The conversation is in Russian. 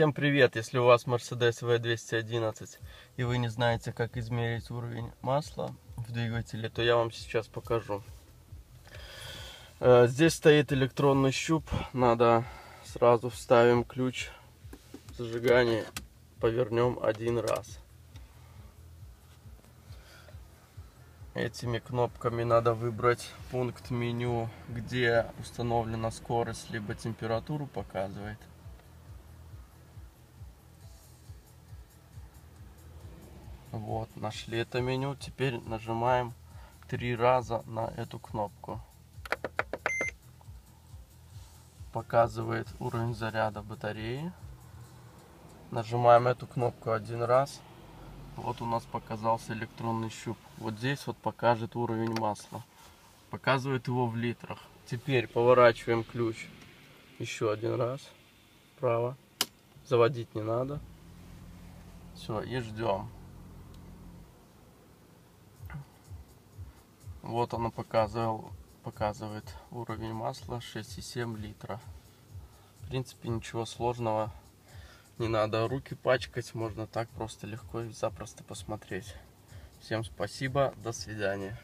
Всем привет! Если у вас Mercedes V211 и вы не знаете, как измерить уровень масла в двигателе, то я вам сейчас покажу. Э, здесь стоит электронный щуп. Надо сразу вставим ключ зажигания, повернем один раз. Этими кнопками надо выбрать пункт меню, где установлена скорость, либо температуру показывает. Вот, нашли это меню. Теперь нажимаем три раза на эту кнопку. Показывает уровень заряда батареи. Нажимаем эту кнопку один раз. Вот у нас показался электронный щуп. Вот здесь вот покажет уровень масла. Показывает его в литрах. Теперь поворачиваем ключ еще один раз. Вправо. Заводить не надо. Все, и ждем. Вот оно показывал, показывает уровень масла 6,7 литра. В принципе, ничего сложного. Не надо руки пачкать, можно так просто легко и запросто посмотреть. Всем спасибо, до свидания.